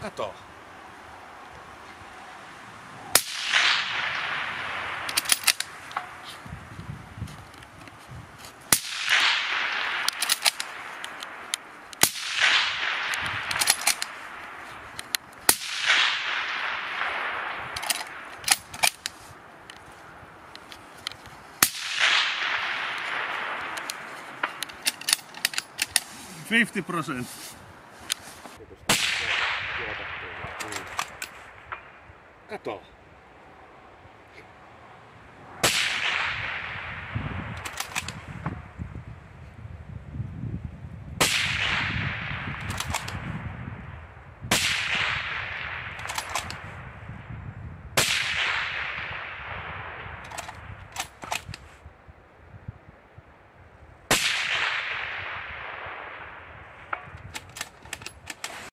Kato. Fifty percent. Catol.